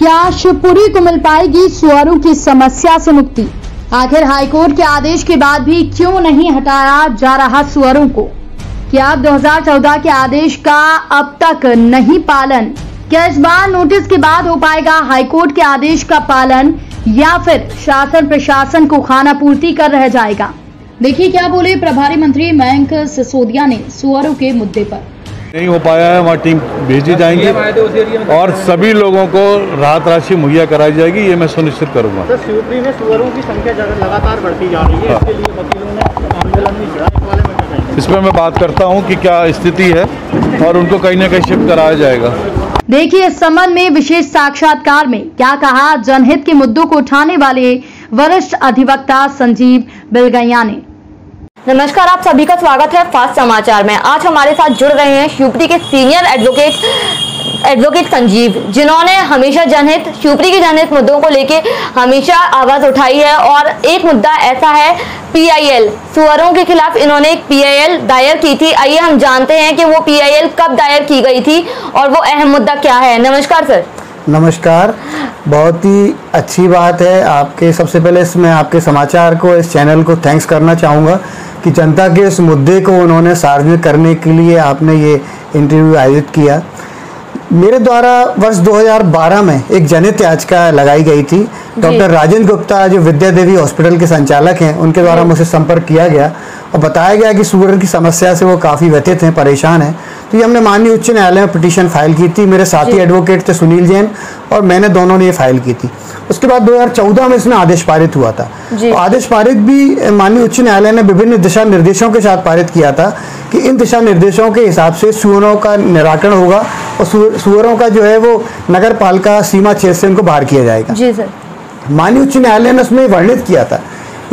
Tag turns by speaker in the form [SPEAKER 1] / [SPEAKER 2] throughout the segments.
[SPEAKER 1] क्या शिवपुरी को मिल पाएगी सुअरों की समस्या से मुक्ति? आखिर हाईकोर्ट के आदेश के बाद भी क्यों नहीं हटाया जा रहा सुअरों को? क्या 2014 के आदेश का अब तक नहीं पालन? क्या इस बार नोटिस के बाद हो पाएगा हाईकोर्ट के आदेश का पालन? या फिर शासन प्रशासन को खाना पूर्ति कर रह जाएगा? देखिए क्या बोले प्रभारी मंत्री मयंक सिसोदिया ने सुअरों के मुद्दे पर।
[SPEAKER 2] नहीं हो पाया है वहाँ टीम भेजी जाएँगी। और सभी लोगों को राहत राशि मुहैया कराई जाएगी ये मैं सुनिश्चित करूँगा।
[SPEAKER 3] सर शिवपुरी में सुअरों की संख्या लगातार बढ़ती जा रही है इसके लिए वकीलों ने आंदोलन इस में
[SPEAKER 2] इस पर मैं बात करता हूँ कि क्या स्थिति है और उनको कहीं ना कहीं शिफ्ट कराया जाएगा।
[SPEAKER 1] देखिए इस संबंध में विशेष साक्षात्कार में क्या कहा जनहित के मुद्दों को उठाने वाले वरिष्ठ अधिवक्ता संजीव बिलगैया ने।
[SPEAKER 4] नमस्कार, आप सभी का स्वागत है फास्ट समाचार में। आज हमारे साथ जुड़ रहे हैं शिवपुरी के सीनियर एडवोकेट एडवोकेट संजीव, जिन्होंने हमेशा जनहित शिवपुरी के जनहित मुद्दों को लेके हमेशा आवाज़ उठाई है और एक मुद्दा ऐसा है पीआईएल सुअरों के खिलाफ इन्होंने एक पीआईएल दायर की थी। आइए हम जानते हैं कि वो पीआईएल कब दायर की गई थी और वो अहम मुद्दा क्या है। नमस्कार, सर।
[SPEAKER 5] नमस्कार। बहुत ही अच्छी बात है। आपके सबसे पहले मैं आपके समाचार को इस चैनल को थैंक्स करना चाहूँगा कि जनता के इस मुद्दे को उन्होंने सार्वजनिक करने के लिए आपने ये इंटरव्यू आयोजित किया। मेरे द्वारा वर्ष 2012 में एक जनहित याचिका लगाई गई थी। डॉक्टर राजेंद्र गुप्ता जो विद्या देवी हॉस्पिटल के संचालक हैं। उनके द्वारा मुझसे संपर्क किया गया। और बताया गया कि शुगर की समस्या से वो काफ़ी व्यथित हैं परेशान हैं। तो ये हमने माननीय उच्च न्यायालय में पिटीशन फ़ाइल की थी। मेरे साथी एडवोकेट थे सुनील जैन और मैंने दोनों ने ये फ़ाइल की थी। उसके बाद 2014 में इसमें आदेश पारित हुआ था। तो आदेश पारित भी माननीय उच्च न्यायालय ने विभिन्न दिशा निर्देशों के साथ पारित किया था कि इन दिशा निर्देशों के हिसाब से सुअरों का निराकरण होगा और सुअरों का जो है वो नगर पालिका सीमा क्षेत्र से उनको बाहर किया जाएगा।
[SPEAKER 4] जी सर।
[SPEAKER 5] माननीय उच्च न्यायालय ने उसमें वर्णित किया था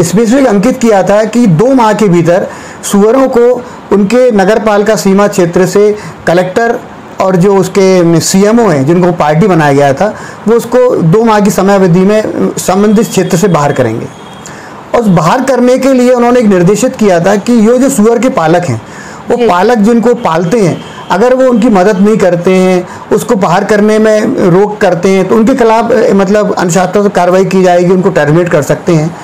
[SPEAKER 5] स्पेसिफिक अंकित किया था कि दो माह के भीतर सुअरों को उनके नगर पालिका सीमा क्षेत्र से कलेक्टर और जो उसके सी सीएमओ हैं जिनको पार्टी बनाया गया था वो उसको दो माह की समय अवधि में संबंधित क्षेत्र से बाहर करेंगे। और बाहर करने के लिए उन्होंने एक निर्देशित किया था कि ये जो सुअर के पालक हैं वो पालक जिनको पालते हैं अगर वो उनकी मदद नहीं करते हैं उसको बाहर करने में रोक करते हैं तो उनके खिलाफ मतलब अनुशासन कार्रवाई की जाएगी उनको टर्मिनेट कर सकते हैं।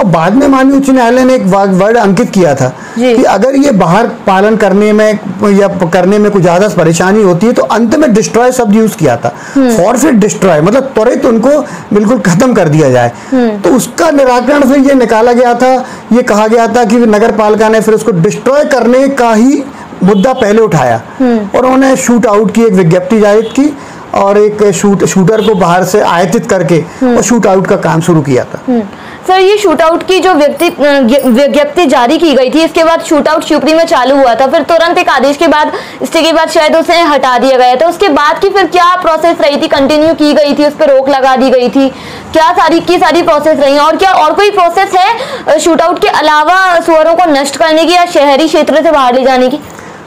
[SPEAKER 5] और बाद में माननीय उच्च न्यायालय ने एक वर्ड अंकित किया था कि अगर ये बाहर पालन करने में या करने में कुछ ज़्यादा परेशानी होती है तो अंत में डिस्ट्रॉय शब्द यूज़ किया था। फॉरफिट डिस्ट्रॉय मतलब त्वरित उनको बिल्कुल खत्म कर दिया जाए। तो उसका निराकरण फिर ये निकाला गया था ये कहा गया था कि नगर पालिका ने फिर उसको डिस्ट्रॉय करने का ही मुद्दा पहले उठाया। और उन्होंने शूट आउट की एक विज्ञप्ति जारी की और एक शूट शूटर को बाहर से आयतित करके और शूट आउट का काम शुरू किया था।
[SPEAKER 4] सर ये शूट आउट की जो व्यक्ति विज्ञप्ति जारी की गई थी इसके बाद शूट आउट शिवपुरी में चालू हुआ था। फिर तुरंत एक आदेश के बाद इसके के बाद शायद उसे हटा दिया गया था। उसके बाद की फिर क्या प्रोसेस रही थी? कंटिन्यू की गई थी उस पर रोक लगा दी गई थी। क्या सारी की सारी प्रोसेस रही? और क्या और कोई प्रोसेस है शूट आउट के अलावा सुअरों को नष्ट करने की या शहरी क्षेत्र से बाहर ले जाने की?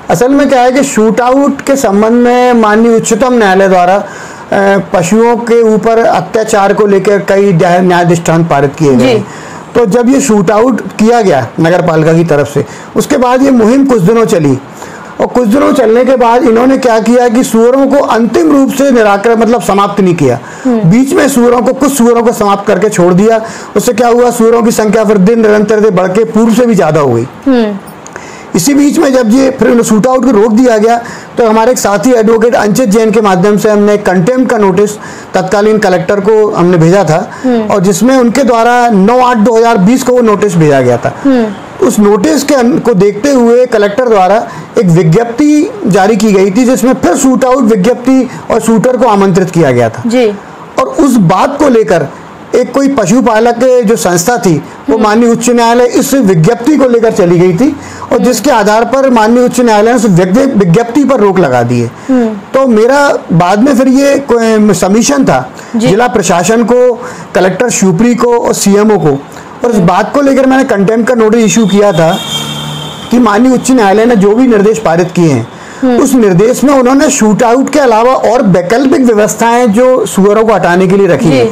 [SPEAKER 5] असल में क्या है कि शूट आउट के संबंध में माननीय उच्चतम न्यायालय द्वारा पशुओं के ऊपर अत्याचार को लेकर कई न्याय दृष्टांत पारित किए गए तो जब ये शूट आउट किया गया नगर पालिका की तरफ़ से उसके बाद ये मुहिम कुछ दिनों चली। और कुछ दिनों चलने के बाद इन्होंने क्या किया कि सुअरों को अंतिम रूप से निराकर मतलब समाप्त नहीं किया। हम्म। बीच में सुअरों को कुछ सुअरों को समाप्त करके छोड़ दिया। उससे क्या हुआ? सुअरों की संख्या फिर दिन निरंतर बढ़ के पूर्व से भी ज़्यादा हो गई। हम्म। इसी बीच में जब ये फिर शूट आउट को रोक दिया गया तो हमारे एक साथी एडवोकेट अंचित जैन के माध्यम से हमने कंटेम्प का नोटिस तत्कालीन कलेक्टर को हमने भेजा था हम्म। और जिसमें उनके द्वारा 9 आठ 2020 को वो नोटिस भेजा गया था हम्म। उस नोटिस के को देखते हुए कलेक्टर द्वारा एक विज्ञप्ति जारी की गई थी जिसमें फिर शूट आउट विज्ञप्ति और शूटर को आमंत्रित किया गया था जी और उस बात को लेकर एक कोई पशुपालक जो संस्था थी वो हम्म। माननीय उच्च न्यायालय इस विज्ञप्ति को लेकर चली गई थी और हम्म। जिसके आधार पर माननीय उच्च न्यायालय ने विज्ञप्ति पर रोक लगा दी है। हम्म। तो मेरा बाद में फिर ये समीशन था। जिला प्रशासन को कलेक्टर शिवपुरी को और सीएमओ को। और इस बात को लेकर मैंने कंटेम्प का नोटिस इशू किया था कि माननीय उच्च न्यायालय ने जो भी निर्देश पारित किए हैं उस निर्देश में उन्होंने शूट आउट के अलावा और वैकल्पिक व्यवस्थाएँ जो सुअरों को हटाने के लिए रखी है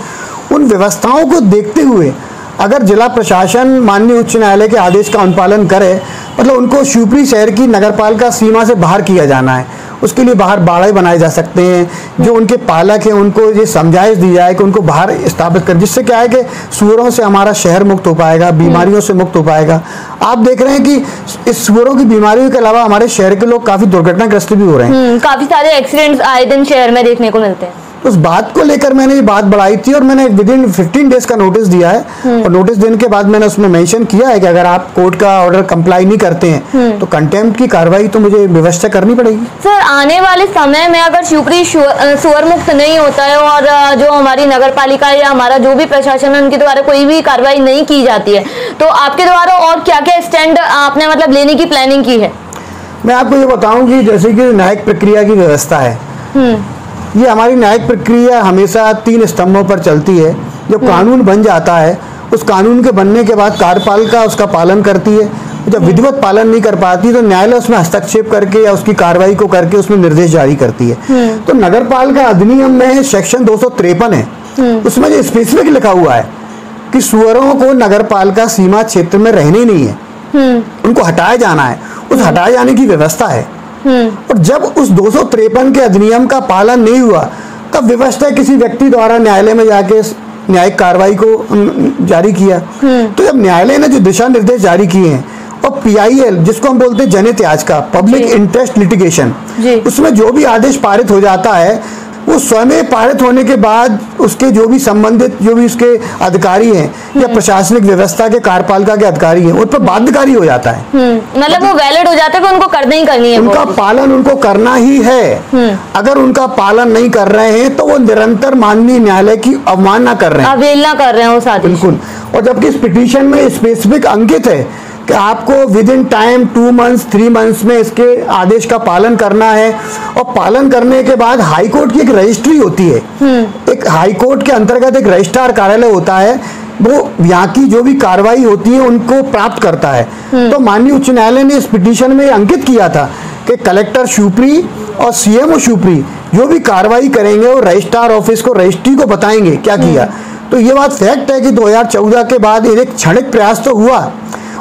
[SPEAKER 5] उन व्यवस्थाओं को देखते हुए अगर जिला प्रशासन माननीय उच्च न्यायालय के आदेश का अनुपालन करे मतलब उनको शिवपुरी शहर की नगरपालिका सीमा से बाहर किया जाना है। उसके लिए बाहर बाड़े बनाए जा सकते हैं। जो उनके पालक हैं उनको ये समझाइश दी जाए कि उनको बाहर स्थापित कर जिससे क्या है कि सूअरों से हमारा शहर मुक्त हो पाएगा बीमारियों से मुक्त हो पाएगा। आप देख रहे हैं कि इस सूअरों की बीमारियों के अलावा हमारे शहर के लोग काफ़ी दुर्घटनाग्रस्त भी हो रहे हैं।
[SPEAKER 4] हम्म, काफ़ी सारे एक्सीडेंट्स आए दिन शहर में देखने को मिलते हैं।
[SPEAKER 5] उस बात को लेकर मैंने ये बात बढ़ाई थी और मैंने विद इन फिफ्टीन डेज़ का नोटिस दिया है। और नोटिस देने के बाद मैंने उसमें मेंशन किया है कि अगर आप कोर्ट का ऑर्डर कंप्लाई नहीं करते हैं तो कंटेम्प्ट की कार्रवाई तो मुझे व्यवस्था करनी पड़ेगी।
[SPEAKER 4] सर आने वाले समय में अगर शिवपुरी सुअर मुक्त नहीं होता है और जो हमारी नगर पालिका या हमारा जो भी प्रशासन है उनके द्वारा कोई भी कार्रवाई नहीं की जाती है तो आपके द्वारा और क्या क्या स्टैंड आपने मतलब लेने की प्लानिंग की है?
[SPEAKER 5] मैं आपको ये बताऊँ कि जैसे कि न्यायिक प्रक्रिया की व्यवस्था है। ये हमारी न्यायिक प्रक्रिया हमेशा तीन स्तंभों पर चलती है। जब कानून बन जाता है उस कानून के बनने के बाद कार्यपालिका उसका पालन करती है। जब विधिवत पालन नहीं कर पाती तो न्यायालय उसमें हस्तक्षेप करके या उसकी कार्रवाई को करके उसमें निर्देश जारी करती है। तो नगर पालिका अधिनियम में सेक्शन दो है। उसमें जो स्पेसिफिक लिखा हुआ है कि सुअरों को नगर पालिका सीमा क्षेत्र में रहने नहीं है। उनको हटाया जाना है। उस हटाए जाने की व्यवस्था है। और जब उस दो सौ तिरपन के अधिनियम का पालन नहीं हुआ तब व्यवस्था किसी व्यक्ति द्वारा न्यायालय में जाके न्यायिक कार्रवाई को जारी किया। तो जब न्यायालय ने जो दिशा निर्देश जारी किए हैं और पीआईएल जिसको हम बोलते हैं जनहित याचिका पब्लिक इंटरेस्ट लिटिगेशन उसमें जो भी आदेश पारित हो जाता है वो स्वयं पारित होने के बाद उसके जो भी संबंधित जो भी उसके अधिकारी हैं या प्रशासनिक व्यवस्था के कार्यपालिका के अधिकारी हैं उन पर बाध्यकारी हो जाता है।
[SPEAKER 4] हम्म, मतलब वो वैलिड हो जाता है कि उनको करना ही करनी है
[SPEAKER 5] उनका पालन उनको करना ही है। अगर उनका पालन नहीं कर रहे हैं तो वो निरंतर माननीय न्यायालय की अवमानना कर रहे हैं।
[SPEAKER 4] अवहेलना कर रहे हैं
[SPEAKER 5] बिल्कुल। और जबकि इस पिटिशन में स्पेसिफिक अंकित है कि आपको within time two months three months में इसके आदेश का पालन करना है। और पालन करने के बाद हाई कोर्ट की एक रजिस्ट्री होती है। एक हाई कोर्ट के अंतर्गत एक रजिस्ट्रार कार्यालय होता है। वो यहाँ की जो भी कार्रवाई होती है उनको प्राप्त करता है। तो माननीय उच्च न्यायालय ने इस पिटिशन में अंकित किया था कि कलेक्टर शिवपुरी और सीएमओ शिवपुरी जो भी कार्रवाई करेंगे वो रजिस्ट्रार ऑफ़िस को रजिस्ट्री को बताएँगे क्या किया। तो ये बात फैक्ट है कि 2014 के बाद एक क्षणिक प्रयास तो हुआ।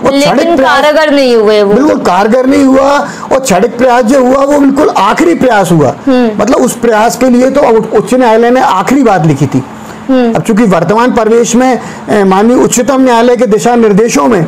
[SPEAKER 5] और
[SPEAKER 4] लेकिन कारगर नहीं हुए वो
[SPEAKER 5] बिल्कुल कारगर नहीं हुआ और क्षणिक प्रयास जो हुआ वो बिल्कुल आखिरी प्रयास हुआ। मतलब उस प्रयास के लिए तो उच्च न्यायालय ने आखिरी बात लिखी थी। अब चूँकि वर्तमान प्रवेश में माननीय उच्चतम न्यायालय के दिशा निर्देशों में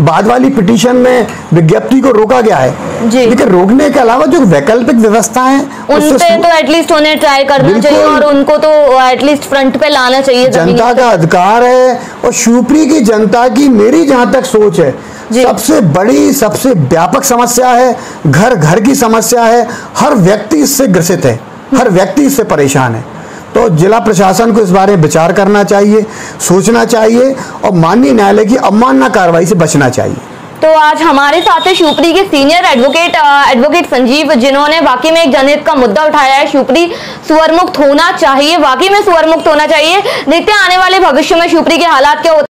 [SPEAKER 5] बाद वाली पिटीशन में विज्ञप्ति को रोका गया है।
[SPEAKER 4] जी।
[SPEAKER 5] लेकिन रोकने के अलावा जो वैकल्पिक व्यवस्था है
[SPEAKER 4] उन पे तो एटलीस्ट उन्हें ट्राई करना चाहिए और उनको तो एटलीस्ट फ्रंट पे लाना चाहिए
[SPEAKER 5] जनता का अधिकार है और शिवपुरी की जनता की मेरी जहाँ तक सोच है सबसे बड़ी सबसे व्यापक समस्या है घर घर की समस्या है। हर व्यक्ति इससे ग्रसित है हर व्यक्ति इससे परेशान है। तो जिला प्रशासन को इस बारे में विचार करना चाहिए, सोचना चाहिए और माननीय न्यायालय की अवमानना कार्रवाई से बचना चाहिए
[SPEAKER 4] तो आज हमारे साथ है शिवपुरी के सीनियर एडवोकेट एडवोकेट संजीव, जिन्होंने वाकई में एक जनहित का मुद्दा उठाया है शिवपुरी सुवरमुक्त होना चाहिए, वाकई में सुवरमुक्त होना चाहिए देखते आने वाले भविष्य में शिवपुरी के हालात क्या होते।